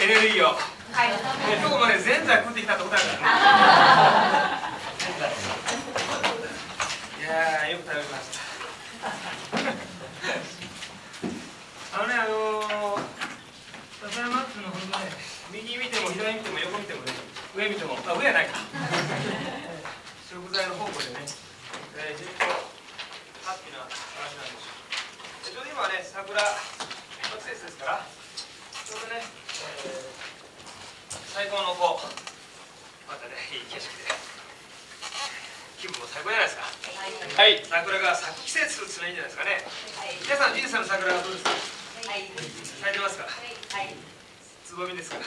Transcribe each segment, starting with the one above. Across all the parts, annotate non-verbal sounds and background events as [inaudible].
エネルギーを、はい、今日もねぜんざい食ってきたってことだからね。いやよく食べました。あのねあのー、笹山っていうのは本当ね右見ても左見ても横見てもね上見てもあ上やないか。食材の宝庫でね、えー、非常にハッピーな話なんですちょうど今はね桜の季節ですからちょうどね、えー、最高のこうまたねいい景色で。気分も最高じゃないですか。はい、桜が咲く季節つないいんじゃないですかね、はい、皆さん人生の桜はどうですか？はい。咲いてますか？はい。つぼみですか？[laughs]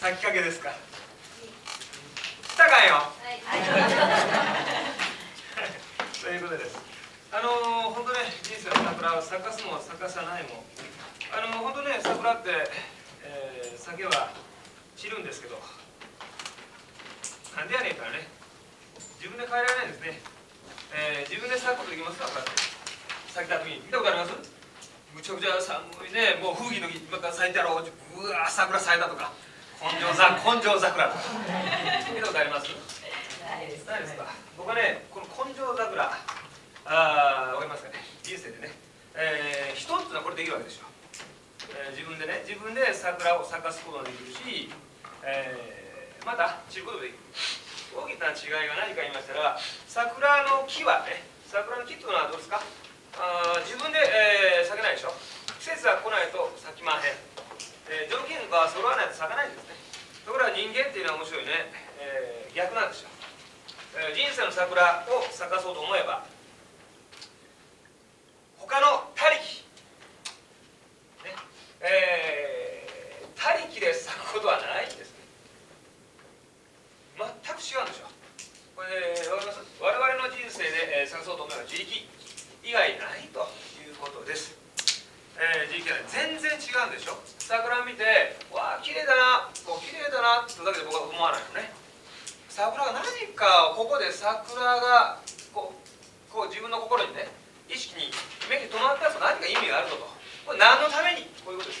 咲きかけですか？来たかよ。[laughs] ということです。あのー、本当ね人生の桜を咲かすも咲かさないもあの。ー、本当ね桜って、えー、酒は散るんですけどなんでやねんからね。自分で変えられないんですね、えー、自分で咲くことできますか？咲いた時に見たことあります？むちゃくちゃ寒いね。もう吹雪の時今から咲いたらう。わ桜咲いたとか。根性桜 [laughs] 根性桜。とか見たことあります？ないです。か？僕はねこの根性桜あわかりますかね？人生でね、えー、人っていうのはこれできるわけですよ、えー、自分でね自分で桜を咲かすことができるし、えー、また散ることができる大きな違いが何か言いましたら桜の木はね桜の木というのはどうですか？あ自分で、えー、咲けないでしょ？季節が来ないと咲きまへん、えー、条件が揃わないと咲かないんですね。ところが人間っていうのは面白いね、えー、逆なんですよ、えー、人生の桜を咲かそうと思えば他の他力、ねえー、他力で咲くことはないんですね全く違うんですよこれで分かります我々の人生で、えー、咲かそうと思えば自力以外ないということです、えー、自力は全然違うんでしょ桜見てわあ綺麗だなこう綺麗だなってだけで僕は思わないのね桜が何かここで桜がこうこう自分の心にね意識に目に留まったと何か意味があるぞと。これ何のために？こういうことです。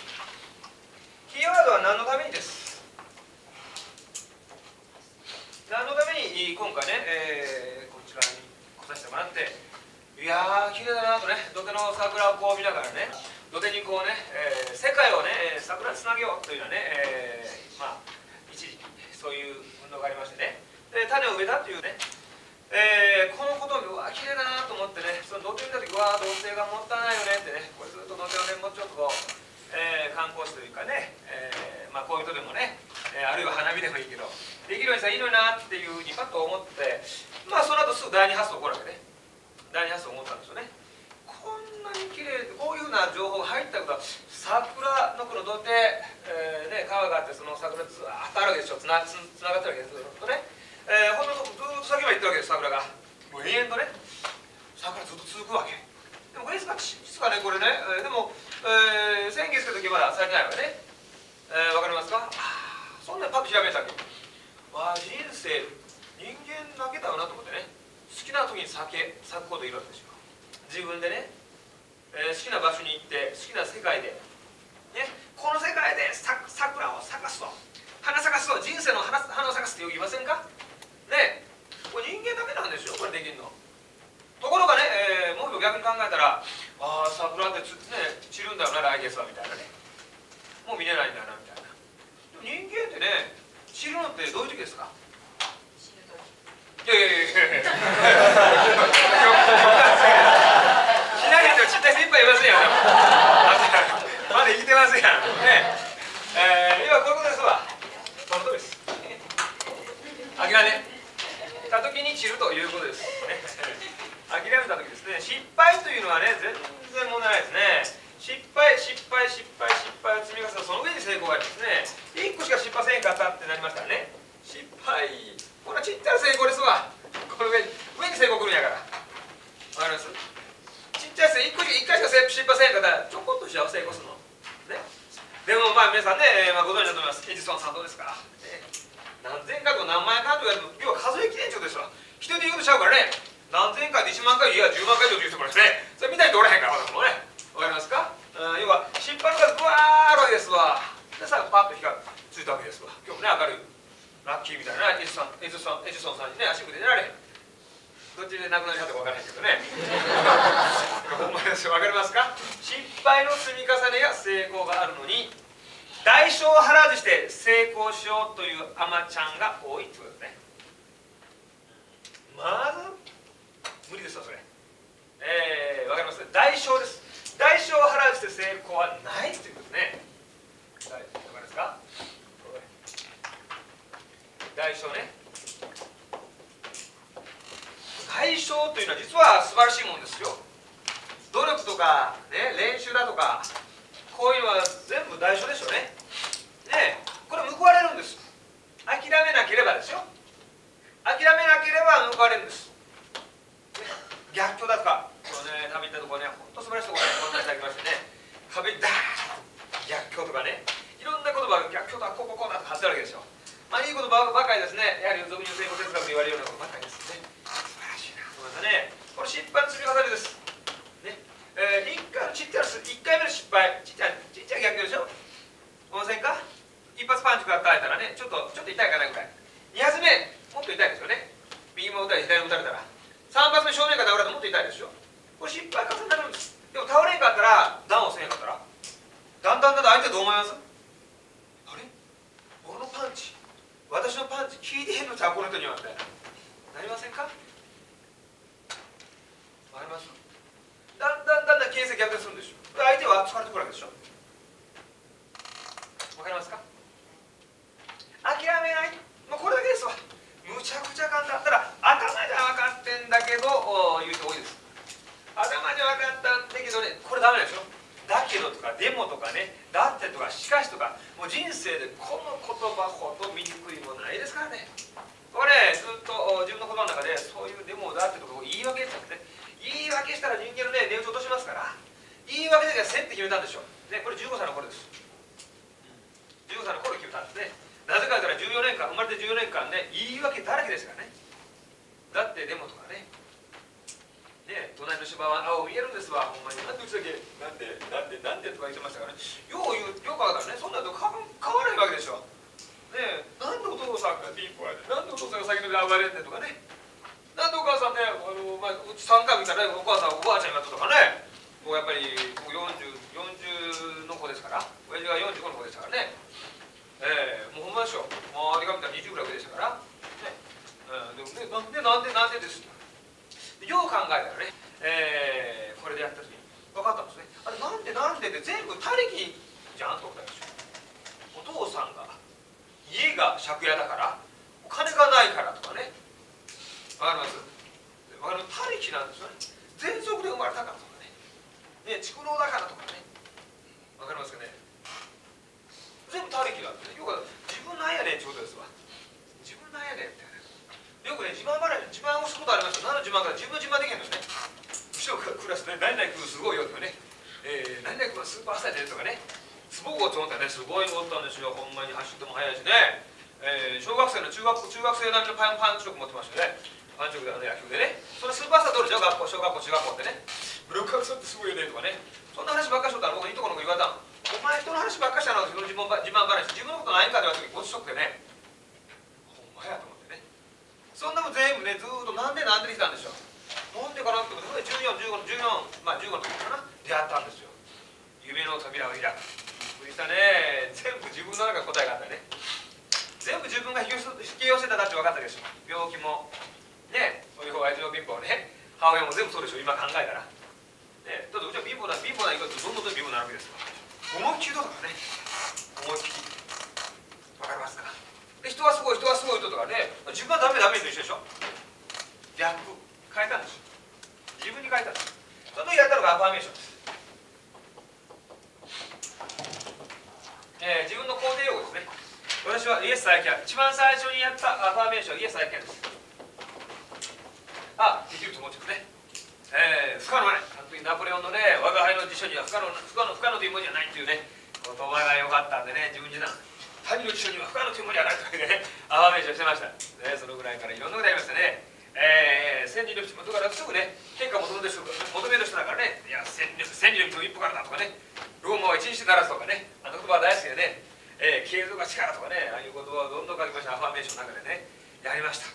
キーワードは何のためにです。何のために今回ね、えー、こちらに来させてもらって。いやー綺麗だなとね土手の桜をこう見ながらね土手にこうね、えー、世界をね桜つなげようというのはね、えー、まあ一時期そういう運動がありましてねで種を植えたというねえー、このことをうわ綺麗だなと思ってねその土手見た時わあ童貞がもったいないよねってねこれずっと土手をねもうちょっとこう、えー、観光地というかね、えー、まあこういう人でもね、えあるいは花火でもいいけどできるようにさいいのになっていうふうにパッと思ってまあその後すぐ第二発想起こるわけね。第二発想思ったんですよね。こんなに綺麗こういうふうな情報が入ったことは桜のこの土手、えーね、川があってその桜ずっとあるわけでしょつなつながってるわけですよ。ね。えー、ほんのずっと先まで行ったわけです桜が。もう延々とね。桜ずっと続くわけ。もこれいつかいつかねこれね、えー、でも、えー、先月の時まだされてないわね、えー、わかりますか？そんなパッと調べたっけわあ人生人間だけだよなと思ってね。好きな時に酒咲くこといるわけですよ。自分でね、えー、好きな場所に行って好きな世界で。ね、この世界でさ桜を咲かすと。花咲かすと。人生の花花を咲かすって言いませんか？ねこれ人間だけなんですよこれできるのところがね、えー、もう一度逆に考えたらああ桜ってつ、ね、散るんだよな来月はみたいなね。もう見れないんだよなみたいな。でも人間ってね散るのってどういう時ですか？いやいやいやいやしないとちっちゃい先輩いますやんまだ生きてますやんねえー、今こういうことですわそのとりです諦めた時に散るということです、諦めた時ですね失敗というのはね全然問題ないですね。失敗失敗失敗失敗を積み重ねその上に成功がありますね。1個しか失敗せんかったってなりましたらね。失敗。これはちっちゃな成功ですわ。この上に上に成功くるんやから。わかります？ちっちゃい1個1回しか失敗せんかったらちょこっとしか成功するの。ね。でもまあ皆さんね、まあ、ご存知だと思います。エジソンさんどうですか、ね。何千回とか何万回とか要は数えきれんちゅうですわ。人で言うとちゃうからね。何千回で1万回いや10万回という人もですね。それ見ないとおらへんからまだもね。わかりますか、うん、要は失敗がぐわけですわで最後パッと火がついたわけですわ。今日もね明るいラッキーみたいなエジソンエジソンエジソンさんにね足組んでられへん。どっちで亡くなりはったか分からないけどね。ほんまですよ。分かりますか？失敗の積み重ねや成功があるのに代償を払わずして成功しようというアマちゃんが多いってことね。まず無理ですよそれ。えー、分かります。代償です。代償を払うして成功はないということね。分かりますか？代償ね。代償というのは実は素晴らしいものですよ。努力とか、ね、練習だとかこういうのは全部代償でしょうね。ねこれ報われるんです。諦めなければですよ。諦めなければ報われるんです。だか？このね旅行ったところね本当素晴らしいところねご案内いただきましてね。壁にダーン逆境とかね。いろんな言葉が逆境とかこうこうこうだと貼ってあるわけですよまあいい言葉ばかりですね。やはり俗に成功哲学と言われるようなことばかりですね。素晴らしいな。と思いましたね。これ失敗の積み重ねです。ね。えー、1回ちっちゃい1回目の失敗。ちっちゃいちっちゃい逆境でしょ？思いませんか？一発パンチ食らったらねちょっとちょっと痛いかなぐらい。2発目もっと痛いですよね。右も打たれ左も打たれたら。3発目正面から倒れたらもっと痛いですよ。これ失敗重なるんです。でも倒れんかったらダウンせんかったら。だんだんだんだん相手どう思います？あれ？僕のパンチ。私のパンチ効いてへんのちゃうこの人にはみたいななりませんか？わかります。だんだんだんだん形勢逆転するんでしょ相手は疲れてくるわけでしょわかりますか諦めないもうこれだけですわむちゃくちゃ簡単だったら頭じゃ分かってんだけど言う人多いです頭じゃ分かったんだけどねこれダメでしょだけどとかでもとかねだってとかしかしとかもう人生でこの言葉ほど醜いもないですからねこれ、ね、ずっと自分の言葉の中でそういうでもだってとか言い訳しちゃって言い訳したら人間のね値打ち落としますから言い訳だけはせんって決めたんでしょねこれ15歳の頃です15歳の頃決めたんですねなぜかというと14年間生まれて14年間ね言い訳だらけですからねだってでもとかねね隣の芝は青見えるんですわほんまになんでうちだけなんでなんでとか言ってましたからね。よう言うよくあるからね。そんなと変わらないわけでしょ。ねなんでお父さんがピンポやでなんでお父さんが先ので暴れんねんとかね。なんでお母さんねあの、まあ、うち3回見たらお母さんおばあちゃんがとかね。もうやっぱり僕 40, 40の子ですから。親父が45の子でしたからね。ええー、もうほんまでしょ周りが見たら20ぐらい上でしたからね、えー、でもねなんでなんでなんでですよう考えたらね、えー、これでやった時に分かったんですねあれなんでなんでって全部他力じゃんと思ったんですよお父さんが家が借家だからお金がないからとかねわかりますわかる他力なんですよね全族で生まれたからとかねね蓄能だからとかね。わかりますかね。全部他力なんですね。要は自分なんやねんってことですわ。自分なんやねんってよくね自慢話自慢をすることありますよ。何の自慢か。自分の自慢できへんのね。後ろからクラスで何々君すごいよとかね、えー、何々君はスーパースターでとかね。すごいと思ったね。すごいのおったんですよ。ほんまに。走っても速いしね、えー、小学生の中学校中学生並みのパンパンチ力持ってましたよね。パンチ力であの野球でね。そのスーパースター取るでしょ？学校小学校中学校ってね。ブロックアクってすごいよねとかね。そんな話ばっかしとったら僕いいとこの子言われたお前人の話ばっかしたの自分自慢自慢話。自分のことないんかって言われた時ごちそくてね。ほんまやと思ってね。そんなも全部ねずっとなんでなんで来たんでしょう。なんでかなってことで141514まあ15の時かな。出会ったんですよ。夢の扉を開く。びっくりしたね。全部自分の中で答えがあったね。全部自分が引き寄せただって分かったでしょ。病気もねそういう親父の貧乏ね。母親も全部そうでしょ。今考えたら。ねだってうちは貧乏だ貧乏な言い方どんどんどん貧乏になるわけです思いっきりどうとかね。思いっきり。わかりますか？で人はすごい人はすごい人とかね。自分はダメダメと一緒でしょ？逆。変えたんです。自分に変えたんです。その時やったのがアファーメーションです。えー、自分の肯定用語ですね。私は Yes I can 一番最初にやったアファーメーションイエス・アイ・キャンです。あできると思っちゃうね、ナポレオンのね我が輩の辞書には不可能不可能不可能という文字はないっていうね言葉が良かったんでね自分自分谷の辞書には不可能という文字はないというね [laughs] アファメーションしてました、ね、そのぐらいからいろんなことありましたね。えー、千里の道だからすぐね変化求める人求める人だからね。いや千里の道の一歩からだとかねローマは一日ならずとかねあの言葉は大好きでね、えー、継続が力とかねああいう言葉をどんどん書きました。アファメーションの中でねやりました。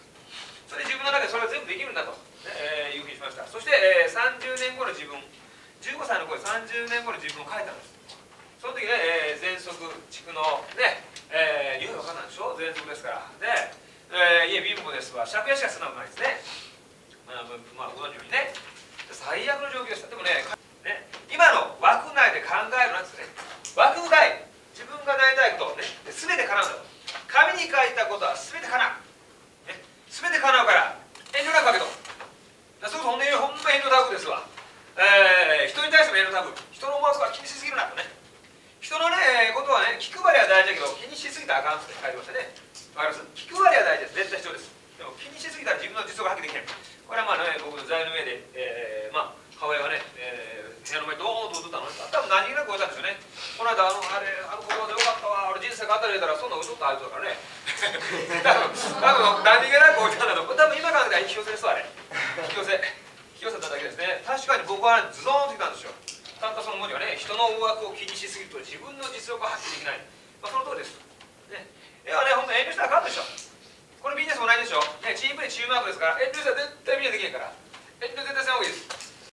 それで自分の中でそれは全部できるんだと、えー、いうふうにしました。そして、えー、30年後の自分15歳の頃30年後の自分を書いたんです。その時ね、えー、喘息蓄のねえー、匂いわかんないでしょ？喘息ですから。で、えー、いえ貧乏ですわ。借家しかすなうまいですね。まあ、まあ、ご存知のようにね最悪の状況でした。でもねね今の枠内で考えるなんですね枠外自分がなりたいことをね全て叶うんだと紙に書いたことは全て叶う、ね、全て叶うからそうほんまほんま遠慮なくですわ。えー、人に対しても遠慮なく人の思惑は気にしすぎるなとね。人のねことはね気配りは大事だけど気にしすぎたらあかんって書いてましたね。わかります？気配りは大事です。絶対必要です。でも気にしすぎたら自分の実力が発揮できない。これはまあね僕の在の上で、えー、まあ母親がね、えー、部屋の前ドーンと踊ったの多分何気なく置いたんですよね。この間あのあれあの言葉でよかったわ。俺人生語れたらそんな嘘ってあるだからね。[laughs] 多分多分何気なく置いたんだと多分今から引き寄せですわあれ。引き寄せ引き寄せただけですね。確かに僕は、ズドンときたんですよ。たったその文字はね人の大枠を気にしすぎると自分の実力を発揮できない、まあ、その通りです、ね、絵はね本当遠慮したらあかんでしょ。これビジネスもないでしょ、ね、チームでチームワークですから遠慮したら絶対ビジネスできないから。遠慮絶対せん方がいいです。